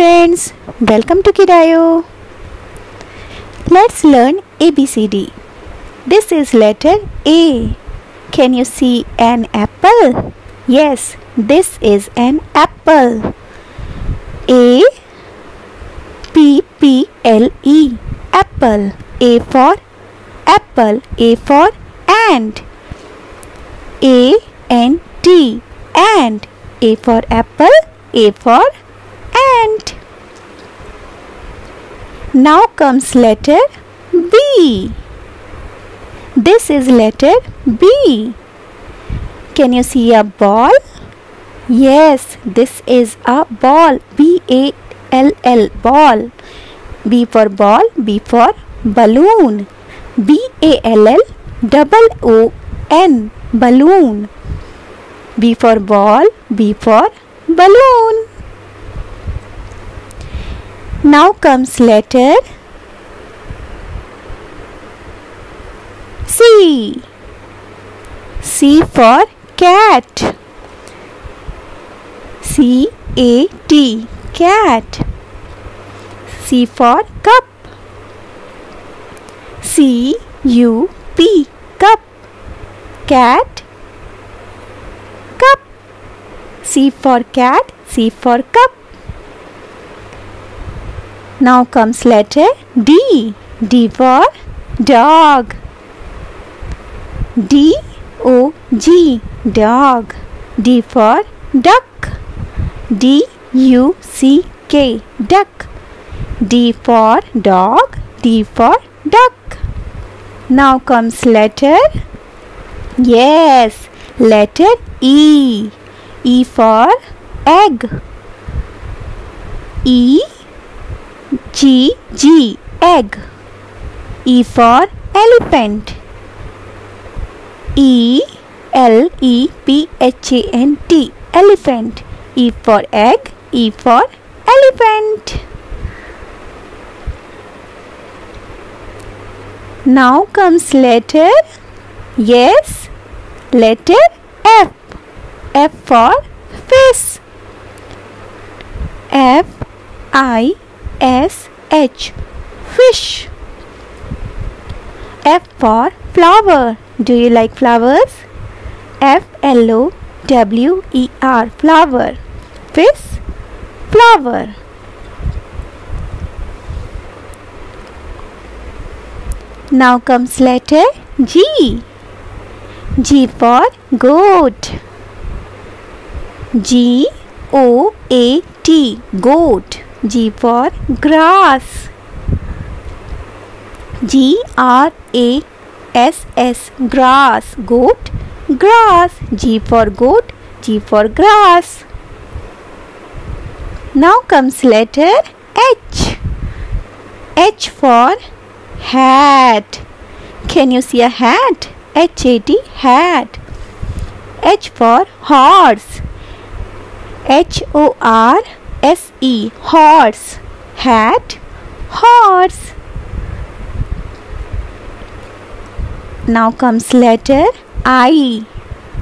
friends, welcome to Kidaoo. Let's learn ABCD. This is letter A. Can you see an apple? Yes, this is an apple. A P P L E apple. A for apple. A for ant. A N T ant. A for apple. A for ant. Now comes letter B. This is letter B. Can you see a ball? Yes, this is a ball. B A L L ball. B for ball, B for balloon. B A L L double O N balloon. B for ball, B for balloon. Now comes letter C. C for cat. C A T cat. C for cup. C U P cup. Cat. Cup. C for cat. C for cup. Now comes letter D. D for dog. D O G dog. D for duck. D U C K duck. D for dog. D for duck. Now comes letter Yes, letter E. E for egg. E G G egg. E for elephant. E L E P H A N T elephant. E for egg. E for elephant. Now comes letter yes letter F. F for fish. F I S H fish. F for flower. Do you like flowers? F L O W E R flower. Fish flower. Now comes letter G. G for goat. G O A T goat. G for grass. G R A S S grass goat grass. G for goat G for grass. Now comes letter H. H for hat. Can you see a hat? H A T hat. H for horse. H O R S E horse hat horse Now comes letter I.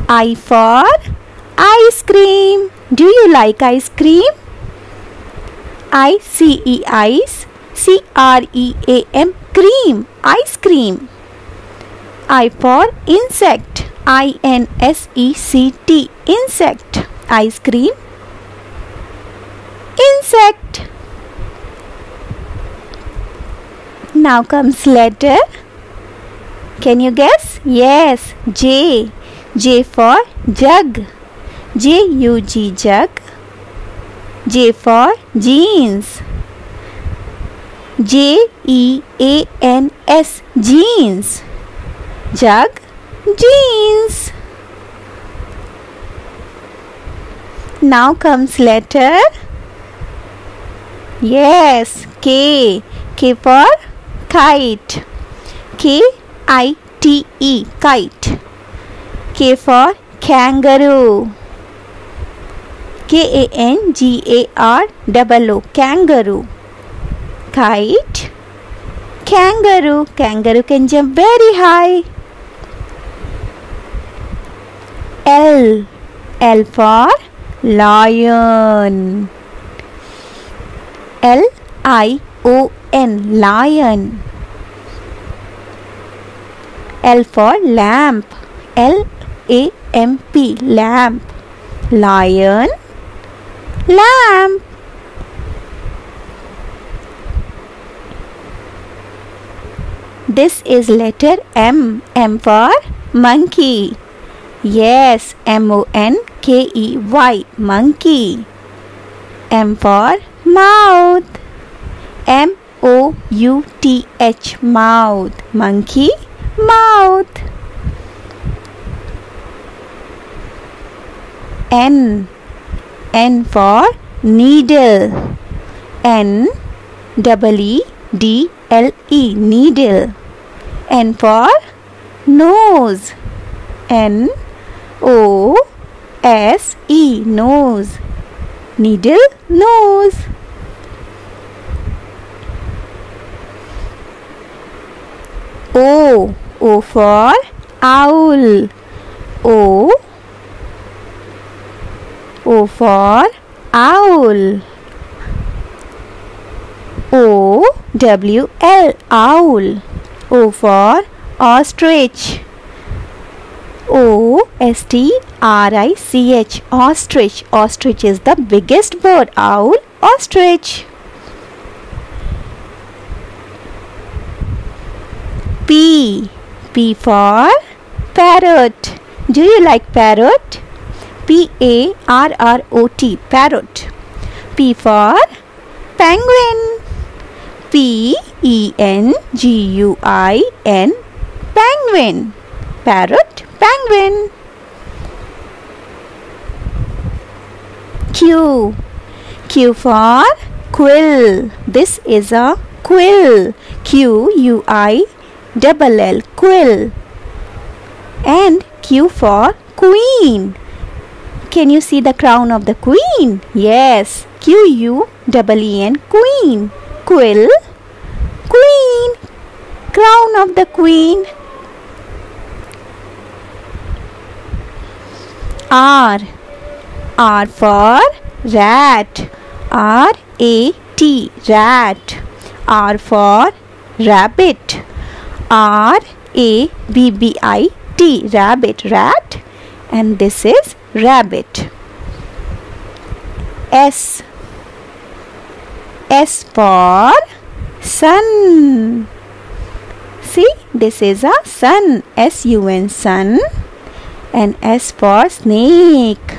I for ice cream. Do you like ice cream? I C E ice C R E A M cream ice cream. I for insect I N S E C T insect ice cream insect. Now comes letter can you guess? Yes, J. J for jug. J U G jug. J for jeans. J E A N S jeans. Jug jeans. Now comes letter Yes, K. K for kite. K I T E kite. K for kangaroo. K A N G A R double O kangaroo. Kite. Kangaroo. Kangaroo can jump very high. L. L for lion. L I O N lion L for lamp L A M P lamp lion lamp This is letter M. M for monkey. Yes, M O N K E Y, monkey. M for mouth. M O U T H, mouth. Monkey, mouth. N. N for needle. N double E D L E, needle. N for nose. N O S E nose. Needle nose. O O for owl. O O for owl. O W L owl. O for ostrich. O S T R I C H ostrich. Ostrich is the biggest bird. Owl, ostrich. P. P for parrot. Do you like parrot? P A R R O T parrot. P for penguin. P E N G U I N penguin parrot penguin. Q. Q for quill. This is a quill. Q U I double L quill. And Q for queen. Can you see the crown of the queen? Yes. Q U double E N queen. Quill, queen, crown of the queen. R, R for rat, R A T, rat. R for rabbit, R A B B I T, rabbit, rat. And this is rabbit. S S for sun. See, this is a sun. S U N sun. And S for snake.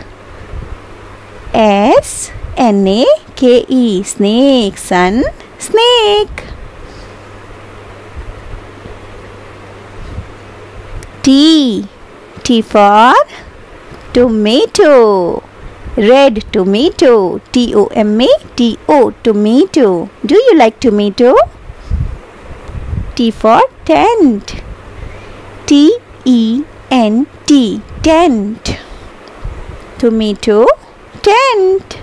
S N A K E snake. Sun, snake. T. T for tomato red tomato T O M A T O tomato do you like tomato T for tent T E N T tent tomato tent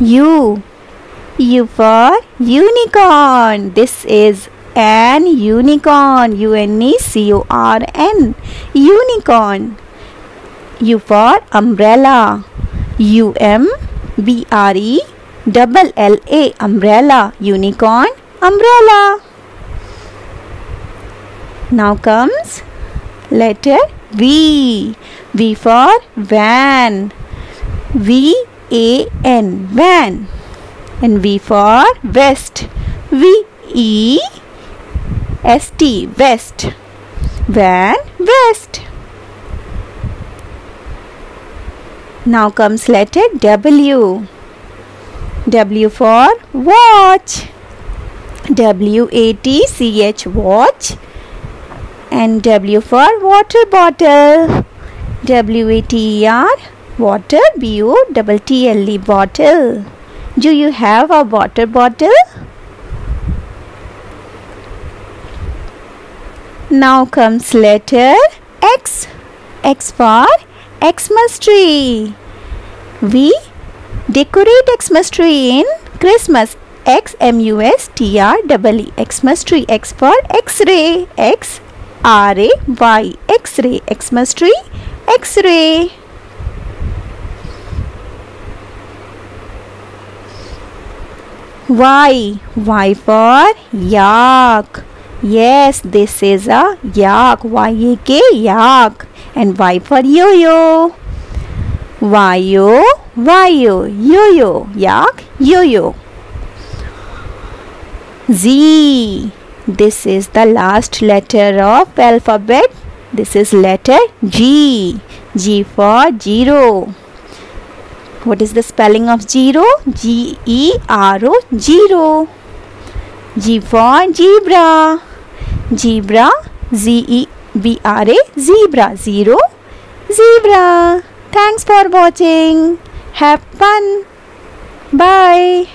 U U for unicorn. This is an unicorn. U N E C O R N. Unicorn. U for umbrella. U M B R E double L A umbrella. Unicorn umbrella now comes letter V. V for van. V A N van. And V for vest. V E ST West Van West Now comes letter W. W for watch. W A T C H watch and W for water bottle W A T E R water B O T T L E bottle Do you have a water bottle? Now comes letter X. X for Xmas tree. We decorate Xmas tree in Christmas. X m u s t r double E E. Xmas tree. X for X-ray. X R-A-Y, X-ray, Xmas tree, X-ray. Y, Y for yak. Yes, this is a yak, Y-A-K, yak. And Y for yo-yo. Yo-yo, yo-yo, yo-yo, yak, yo-yo. Z, this is the last letter of alphabet. This is letter G. G for zero. What is the spelling of zero? G E R O zero. G for zebra. Zebra Z E B R A zebra zero zebra. Thanks for watching. Have fun. Bye.